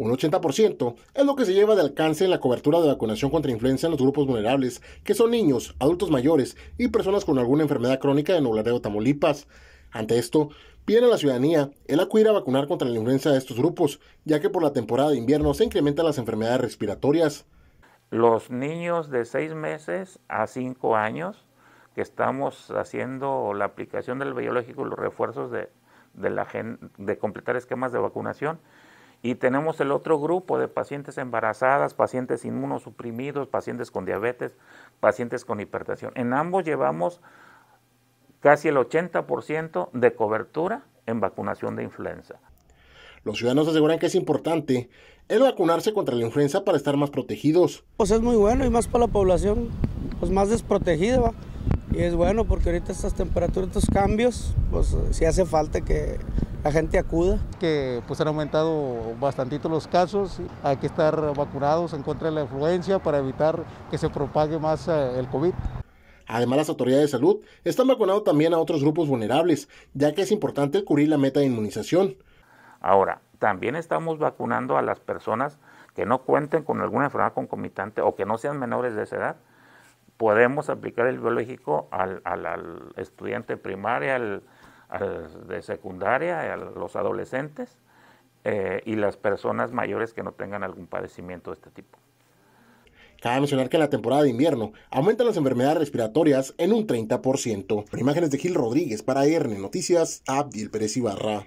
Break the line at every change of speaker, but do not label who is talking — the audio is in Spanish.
Un 80% es lo que se lleva de alcance en la cobertura de vacunación contra influenza en los grupos vulnerables, que son niños, adultos mayores y personas con alguna enfermedad crónica de Noglario, Tamaulipas. Ante esto, piden a la ciudadanía el acudir a vacunar contra la influenza de estos grupos, ya que por la temporada de invierno se incrementan las enfermedades respiratorias.
Los niños de 6 meses a 5 años, que estamos haciendo la aplicación del biológico y los refuerzos de, de, la de completar esquemas de vacunación, y tenemos el otro grupo de pacientes embarazadas, pacientes inmunosuprimidos, pacientes con diabetes, pacientes con hipertensión. En ambos llevamos casi el 80% de cobertura en vacunación de influenza.
Los ciudadanos aseguran que es importante el vacunarse contra la influenza para estar más protegidos.
Pues es muy bueno y más para la población pues más desprotegida. Y es bueno porque ahorita estas temperaturas, estos cambios, pues sí hace falta que la gente acuda.
Que pues han aumentado bastantito los casos, hay que estar vacunados en contra de la influencia para evitar que se propague más eh, el COVID.
Además, las autoridades de salud están vacunando también a otros grupos vulnerables, ya que es importante cubrir la meta de inmunización.
Ahora, también estamos vacunando a las personas que no cuenten con alguna enfermedad concomitante o que no sean menores de esa edad. Podemos aplicar el biológico al, estudiante primaria, al, de secundaria, a los adolescentes eh, y las personas mayores que no tengan algún padecimiento de este tipo.
Cabe mencionar que en la temporada de invierno aumentan las enfermedades respiratorias en un 30%. Por imágenes de Gil Rodríguez para ERN Noticias, Abdiel Pérez Ibarra.